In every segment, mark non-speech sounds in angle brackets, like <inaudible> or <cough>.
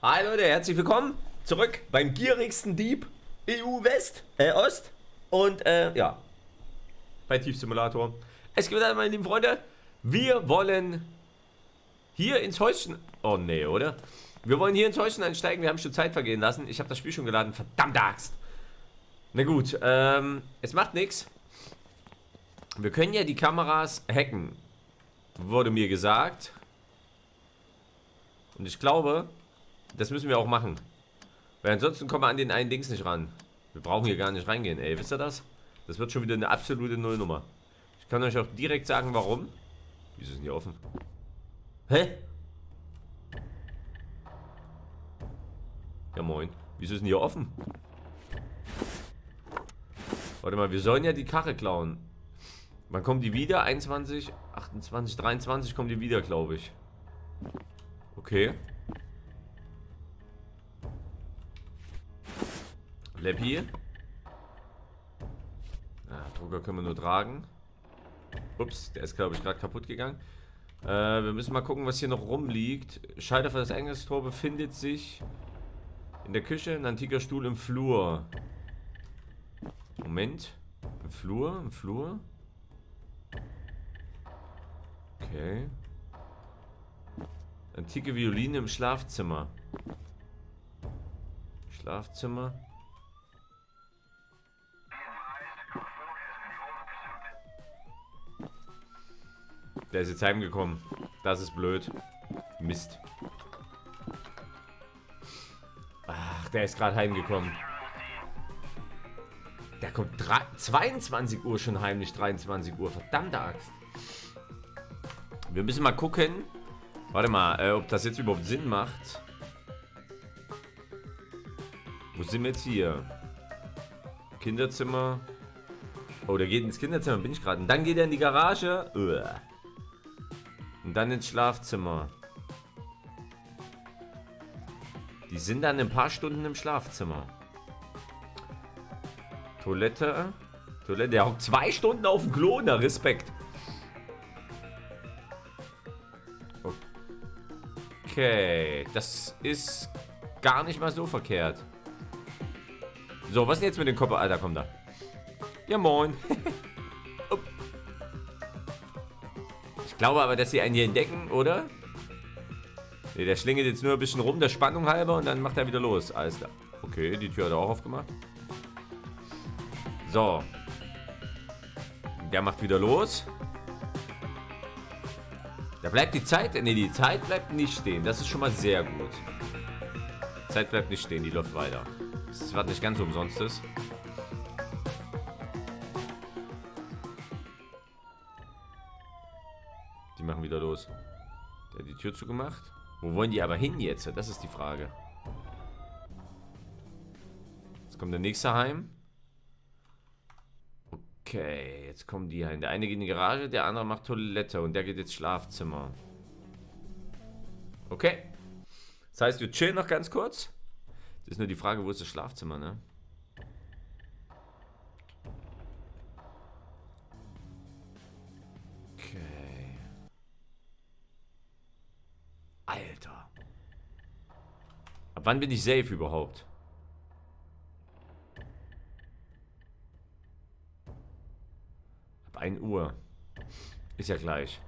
Hi Leute, herzlich willkommen zurück beim gierigsten Dieb EU West, äh Ost und äh, ja, bei Tiefsimulator. Es geht weiter, meine lieben Freunde. Wir wollen hier ins Häuschen, oh nee, oder? Wir wollen hier ins Häuschen einsteigen, wir haben schon Zeit vergehen lassen. Ich habe das Spiel schon geladen, verdammte Axt. Na gut, ähm, es macht nichts. Wir können ja die Kameras hacken, wurde mir gesagt. Und ich glaube, das müssen wir auch machen. Weil ansonsten kommen wir an den einen Dings nicht ran. Wir brauchen hier gar nicht reingehen, ey. Wisst ihr das? Das wird schon wieder eine absolute Nullnummer. Ich kann euch auch direkt sagen, warum. Wieso denn hier offen? Hä? Ja moin. Wieso ist denn hier offen? Warte mal, wir sollen ja die Karre klauen. Wann kommen die wieder? 21, 28, 23 kommen die wieder, glaube ich. Okay. Leppi. Ah, Drucker können wir nur tragen. Ups, der ist, glaube ich, gerade kaputt gegangen. Äh, wir müssen mal gucken, was hier noch rumliegt. Schalter für das Eingangstor befindet sich in der Küche. Ein antiker Stuhl im Flur. Moment. Im Flur? Im Flur? Okay. Antike Violine im Schlafzimmer. Schlafzimmer. Der ist jetzt heimgekommen. Das ist blöd. Mist. Ach, der ist gerade heimgekommen. Der kommt 22 Uhr schon heim, nicht 23 Uhr. Verdammte Axt. Wir müssen mal gucken. Warte mal, äh, ob das jetzt überhaupt Sinn macht. Wo sind wir jetzt hier? Kinderzimmer. Oh, der geht ins Kinderzimmer, bin ich gerade. Und dann geht er in die Garage. Uah. Und dann ins Schlafzimmer. Die sind dann ein paar Stunden im Schlafzimmer. Toilette. Toilette. Der hockt zwei Stunden auf dem Klo. Na, Respekt. Okay. Das ist gar nicht mal so verkehrt. So, was ist denn jetzt mit dem Kopf? Alter, komm da. Ja, moin. <laughs> glaube aber, dass sie einen hier entdecken, oder? Ne, der schlingelt jetzt nur ein bisschen rum, der Spannung halber, und dann macht er wieder los. Alles klar. Okay, die Tür hat er auch aufgemacht. So. Der macht wieder los. Da bleibt die Zeit, ne, die Zeit bleibt nicht stehen. Das ist schon mal sehr gut. Die Zeit bleibt nicht stehen, die läuft weiter. Das ist was nicht ganz umsonst ist. Los. Der hat die Tür zugemacht. Wo wollen die aber hin jetzt? Das ist die Frage. Jetzt kommt der nächste heim. Okay, jetzt kommen die heim. Der eine geht in die Garage, der andere macht Toilette und der geht ins Schlafzimmer. Okay. Das heißt, wir chillen noch ganz kurz. Das ist nur die Frage, wo ist das Schlafzimmer, ne? Wann bin ich safe überhaupt? Ab 1 Uhr. Ist ja gleich.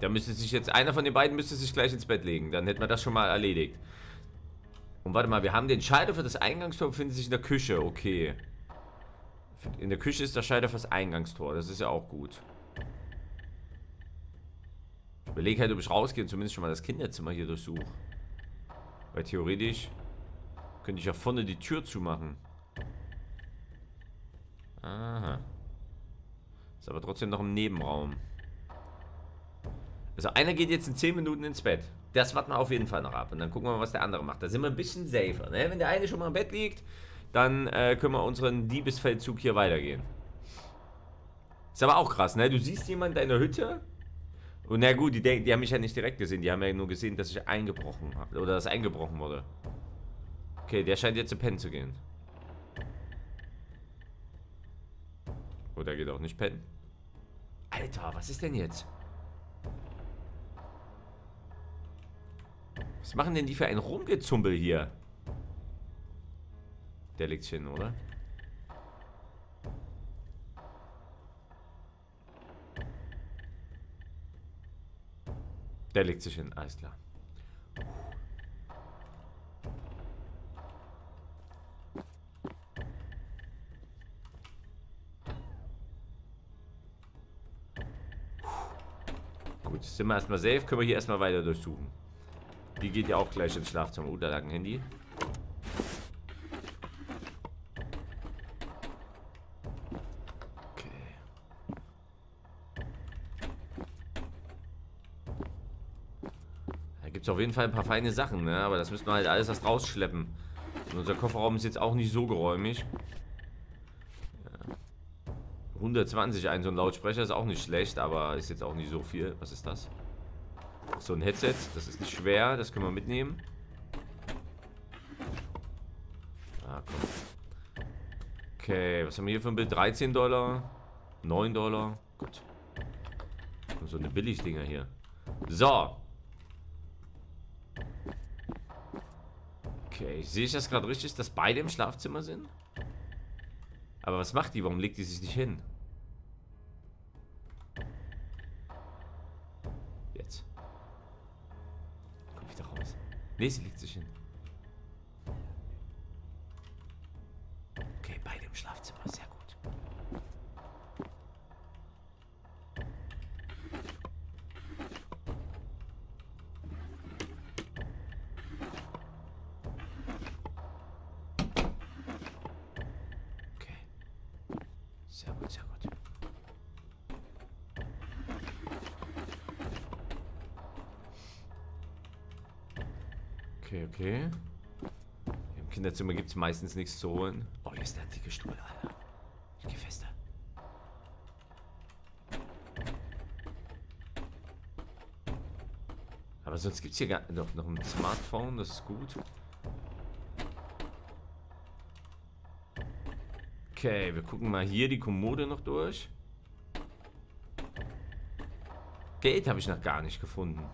Da müsste sich jetzt, einer von den beiden müsste sich gleich ins Bett legen. Dann hätten wir das schon mal erledigt. Und warte mal, wir haben den Schalter für das Eingangstor, befindet sich in der Küche. Okay. In der Küche ist der Schalter fürs Eingangstor. Das ist ja auch gut. Ich überlege halt, ob ich rausgehe und zumindest schon mal das Kinderzimmer hier durchsuche. Weil theoretisch könnte ich ja vorne die Tür zumachen. Aha. Ist aber trotzdem noch im Nebenraum. Also einer geht jetzt in 10 Minuten ins Bett. Das warten wir auf jeden Fall noch ab. Und dann gucken wir mal, was der andere macht. Da sind wir ein bisschen safer. Ne? Wenn der eine schon mal im Bett liegt, dann äh, können wir unseren Diebesfeldzug hier weitergehen. Ist aber auch krass, ne? Du siehst jemanden in deiner Hütte und na gut, die, die haben mich ja nicht direkt gesehen. Die haben ja nur gesehen, dass ich eingebrochen habe. Oder dass eingebrochen wurde. Okay, der scheint jetzt zu pennen zu gehen. Oh, der geht auch nicht pennen. Alter, was ist denn jetzt? Was Was machen denn die für ein Rumgezumpel hier? Der liegt hin, oder? Der legt sich hin, alles klar. Gut, sind wir erstmal safe, können wir hier erstmal weiter durchsuchen. Die geht ja auch gleich ins Schlafzimmer. Da lag ein Handy. Gibt auf jeden Fall ein paar feine Sachen, ne? Aber das müssen wir halt alles erst rausschleppen. Und unser Kofferraum ist jetzt auch nicht so geräumig. 120 ein so ein Lautsprecher ist auch nicht schlecht, aber ist jetzt auch nicht so viel. Was ist das? So ein Headset, das ist nicht schwer, das können wir mitnehmen. Ah, komm. Okay, was haben wir hier für ein Bild? 13 Dollar, 9 Dollar. Gut. So eine Billigdinger hier. So. Okay, sehe ich das gerade richtig, dass beide im Schlafzimmer sind? Aber was macht die? Warum legt die sich nicht hin? Jetzt. Komm wieder raus. Nee, sie legt sich hin. Okay, beide im Schlafzimmer. Sehr gut. Okay. Sehr gut, sehr gut. Okay. Im Kinderzimmer gibt es meistens nichts zu holen. Oh, hier ist der dicke Stuhl, Alter. Ich geh fester. Aber sonst gibt es hier gar noch, noch ein Smartphone, das ist gut. Okay, wir gucken mal hier die Kommode noch durch. Geld habe ich noch gar nicht gefunden.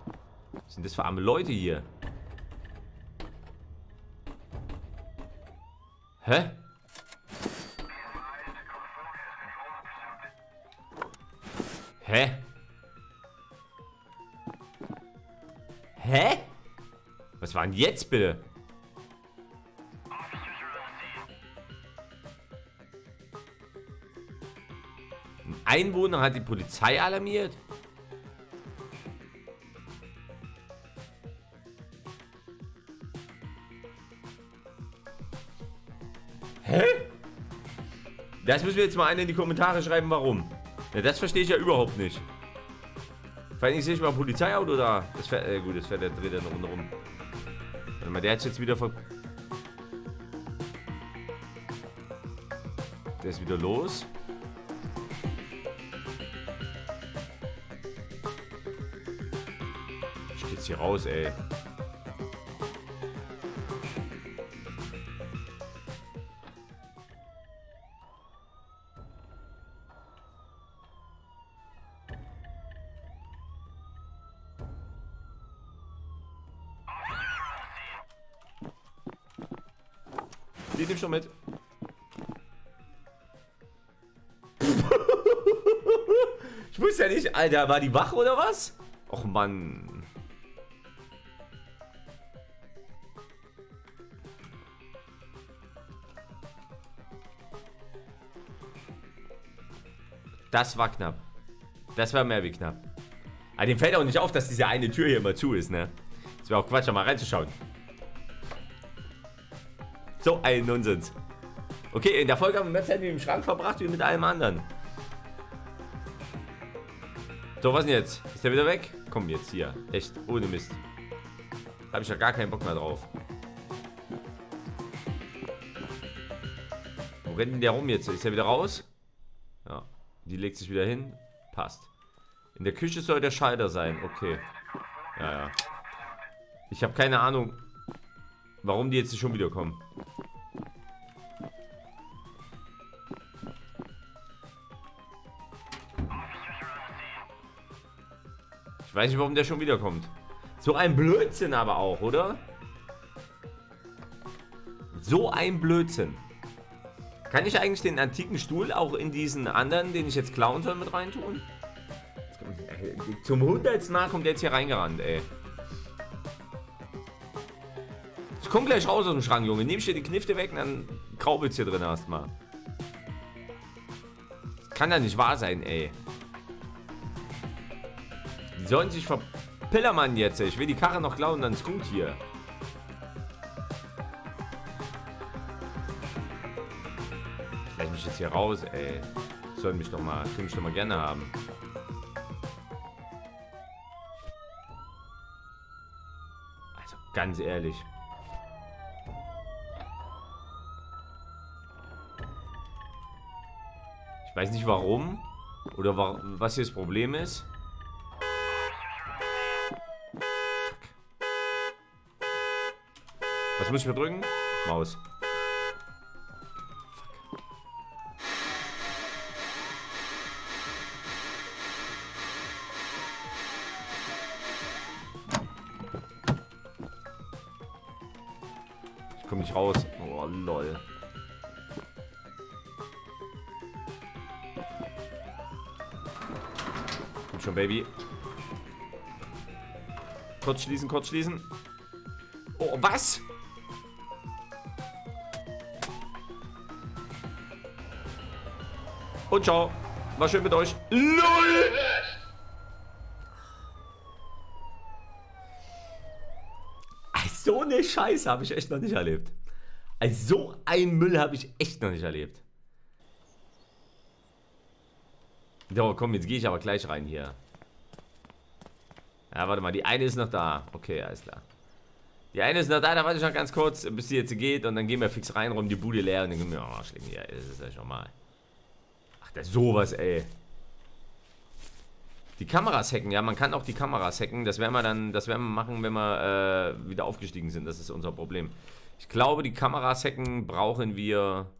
Was sind das für arme Leute hier? Hä? Hä? Hä? Was war denn jetzt bitte? Ein Einwohner hat die Polizei alarmiert? Das müssen wir jetzt mal einer in die Kommentare schreiben, warum. Ja, das verstehe ich ja überhaupt nicht. Vor allem sehe ich mal ein Polizeiauto da. Das fährt, äh, gut, das fährt der dreht eine Runde rum. Warte mal, der hat jetzt wieder ver... Der ist wieder los. Ich geh jetzt hier raus, ey. Ich wusste ja nicht, Alter, war die wach oder was? Och Mann. Das war knapp. Das war mehr wie knapp. Aber dem fällt auch nicht auf, dass diese eine Tür hier immer zu ist, ne? Das wäre auch Quatsch, da mal reinzuschauen. So ein Nonsens. Okay, in der Folge haben wir mehr Zeit mit dem Schrank verbracht wie mit allem anderen. So, was denn jetzt? Ist der wieder weg? Komm jetzt hier. Echt, ohne Mist. Da habe ich ja gar keinen Bock mehr drauf. Wo rennt denn der rum jetzt? Ist er wieder raus? Ja. Die legt sich wieder hin. Passt. In der Küche soll der Schalter sein. Okay. Ja, ja. Ich habe keine Ahnung, warum die jetzt schon wieder kommen. Ich weiß nicht, warum der schon wiederkommt. So ein Blödsinn aber auch, oder? So ein Blödsinn. Kann ich eigentlich den antiken Stuhl auch in diesen anderen, den ich jetzt klauen soll, mit reintun? Zum hundertsten Mal kommt der jetzt hier reingerannt, ey. Ich komm gleich raus aus dem Schrank, Junge. Nehm ich dir die Knifte weg und dann kraubelt's hier drin erstmal. Kann ja nicht wahr sein, ey. Die sollen sich verpillermann jetzt. Ich will die Karre noch klauen, dann ist gut hier. Lass mich jetzt hier raus, ey. Sollen mich doch mal, können mich doch mal gerne haben. Also ganz ehrlich. Ich weiß nicht warum oder wa was hier das Problem ist. Was muss ich mir drücken? Maus. Ich komme nicht raus. Oh, lol. Komm schon, Baby. Kurz schließen, kurz schließen. Oh, was? Und ciao. War schön mit euch. LOL! So eine Scheiße habe ich echt noch nicht erlebt. Also so ein Müll habe ich echt noch nicht erlebt. So, komm, jetzt gehe ich aber gleich rein hier. Ja, warte mal, die eine ist noch da. Okay, alles klar. Die eine ist noch da, da warte ich noch ganz kurz, bis sie jetzt geht und dann gehen wir fix rein, rum die Bude leer und dann gehen wir, oh, schlägen hier, das ist ja schon mal. Das ist sowas, ey. Die Kameras hacken, ja, man kann auch die Kameras hacken. Das werden wir dann, das werden wir machen, wenn wir äh, wieder aufgestiegen sind. Das ist unser Problem. Ich glaube, die Kameras hacken brauchen wir.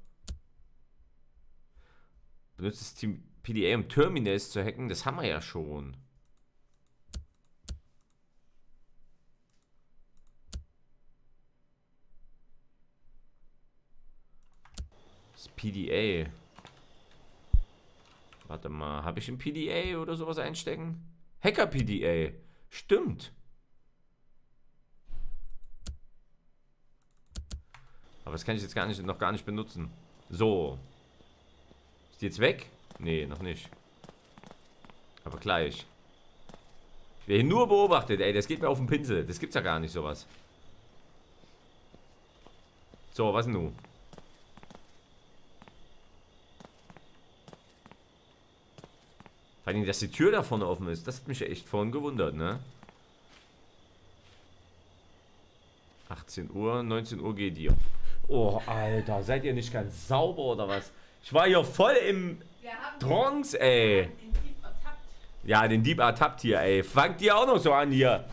Benutzt das Team PDA, um Terminals zu hacken. Das haben wir ja schon. Das PDA. Warte mal, habe ich ein PDA oder sowas einstecken? Hacker PDA. Stimmt. Aber das kann ich jetzt gar nicht, noch gar nicht benutzen. So. Ist die jetzt weg? Nee, noch nicht. Aber gleich. Ich werde hier nur beobachtet, ey. Das geht mir auf den Pinsel. Das gibt's ja gar nicht, sowas. So, was nun? Vor allem, dass die Tür da vorne offen ist, das hat mich echt vorhin gewundert, ne? 18 Uhr, 19 Uhr geht ihr. Oh, Alter, seid ihr nicht ganz sauber oder was? Ich war hier voll im Trance, ey. Ja, den Dieb ertappt hier, ey. Fangt ihr auch noch so an hier.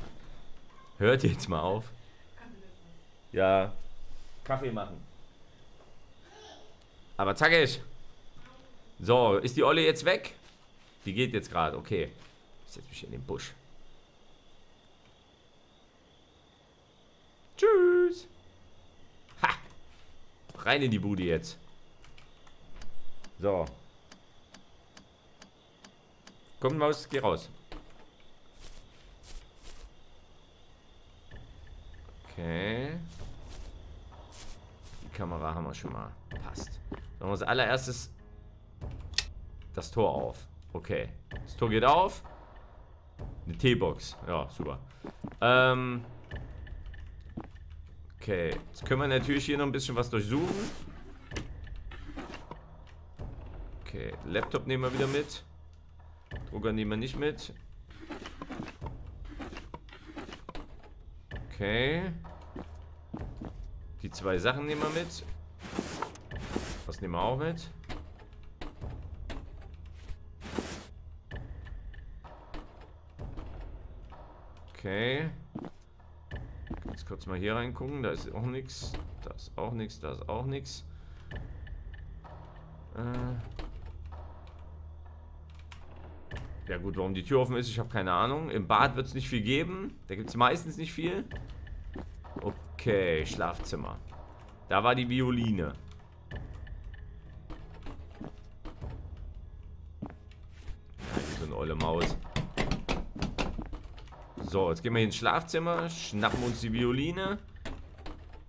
Hört jetzt mal auf. Ja, Kaffee machen. Aber zackig. So, ist die Olle jetzt weg? Die geht jetzt gerade, okay. Ich setze mich in den Busch. Tschüss. Ha. Rein in die Bude jetzt. So. Komm, Maus, geh raus. Okay. Die Kamera haben wir schon mal. Passt. Dann machen wir als allererstes das Tor auf. Okay. Das Tor geht auf. Eine T-Box. Ja, super. Ähm. Okay. Jetzt können wir natürlich hier noch ein bisschen was durchsuchen. Okay. Laptop nehmen wir wieder mit. Drucker nehmen wir nicht mit. Okay. Die zwei Sachen nehmen wir mit. Was nehmen wir auch mit? Okay. Ganz kurz mal hier reingucken. Da ist auch nichts. Da ist auch nichts. Da ist auch nichts. Äh. Ja gut, warum die Tür offen ist, ich habe keine Ahnung. Im Bad wird es nicht viel geben. Da gibt es meistens nicht viel. Okay, Schlafzimmer. Da war die Violine. So eine olle Maus. So, jetzt gehen wir ins Schlafzimmer, schnappen uns die Violine.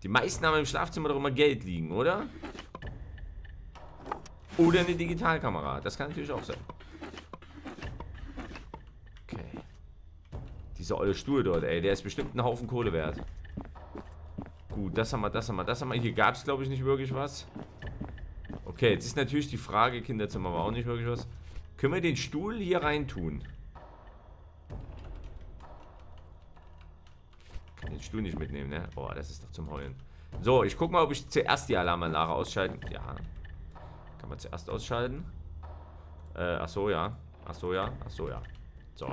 Die meisten haben im Schlafzimmer doch immer Geld liegen, oder? Oder eine Digitalkamera. Das kann natürlich auch sein. Okay. Dieser olle Stuhl dort, ey. Der ist bestimmt einen Haufen Kohle wert. Gut, das haben wir, das haben wir, das haben wir. Hier gab es, glaube ich, nicht wirklich was. Okay, jetzt ist natürlich die Frage, Kinderzimmer war auch nicht wirklich was. Können wir den Stuhl hier rein tun? Kann den Stuhl nicht mitnehmen, ne? Boah, das ist doch zum Heulen. So, ich gucke mal, ob ich zuerst die Alarmanlage ausschalten. Ja. Kann man zuerst ausschalten. Äh, ach so, ja. Ach so, ja. Ach so, ja. So.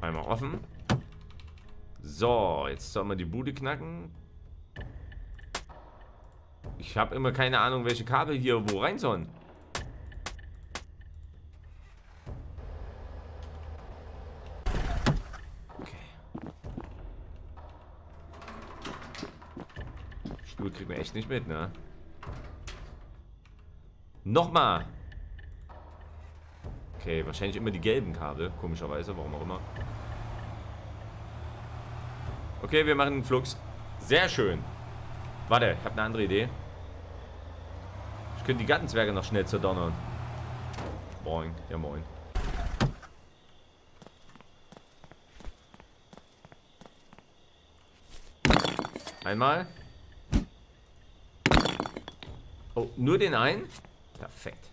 Einmal offen. So, jetzt sollen wir die Bude knacken. Ich habe immer keine Ahnung, welche Kabel hier wo rein sollen. Stuhl kriegt man echt nicht mit, ne? Nochmal! Okay, wahrscheinlich immer die gelben Kabel, komischerweise, warum auch immer. Okay, wir machen einen Flux. Sehr schön. Warte, ich habe eine andere Idee. Ich könnte die Gattenzwerge noch schnell zerdonnern. Moin, ja moin. Einmal. Nur den einen? Perfekt.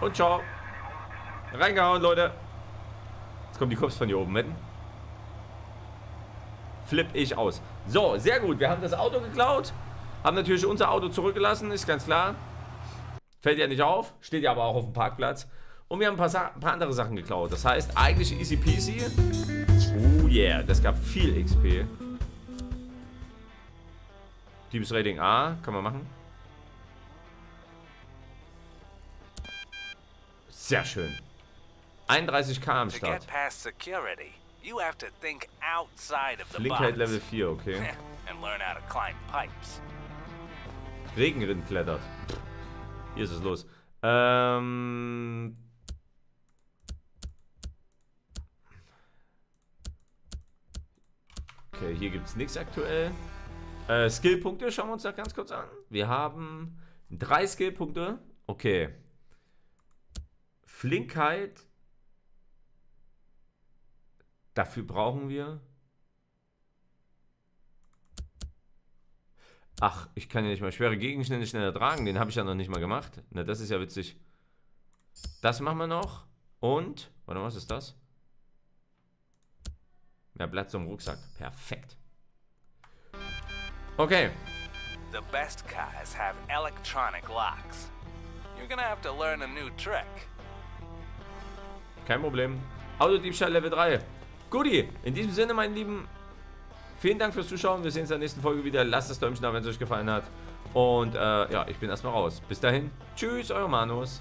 Und ciao. Reingehauen, Leute. Jetzt kommen die Cops von hier oben mit. Flipp ich aus. So, sehr gut. Wir haben das Auto geklaut. Haben natürlich unser Auto zurückgelassen, ist ganz klar. Fällt ja nicht auf. Steht ja aber auch auf dem Parkplatz. Und wir haben ein paar, ein paar andere Sachen geklaut. Das heißt, eigentlich easy peasy. Oh yeah, das gab viel XP. Diebesrating A, kann man machen. Sehr schön. 31k am Start. Flinkheit Level 4, okay. <laughs> Regenrind klettert. Hier ist es los. Ähm... Okay, hier gibt es nichts aktuell. Äh, Skillpunkte schauen wir uns da ganz kurz an. Wir haben drei Skillpunkte. Okay. Flinkheit. Dafür brauchen wir. Ach, ich kann ja nicht mal schwere Gegenstände schneller tragen. Den habe ich ja noch nicht mal gemacht. Na, das ist ja witzig. Das machen wir noch. Und, warte mal, was ist das? Mehr Platz im Rucksack. Perfekt. Okay. The best cars have electronic locks. You're gonna have to learn a new trick. Kein Problem. Autodiebstahl Level 3. Guti, in diesem Sinne, meine Lieben, vielen Dank fürs Zuschauen. Wir sehen uns in der nächsten Folge wieder. Lasst das Däumchen da, wenn es euch gefallen hat. Und äh, ja, ich bin erstmal raus. Bis dahin. Tschüss, euer Manus.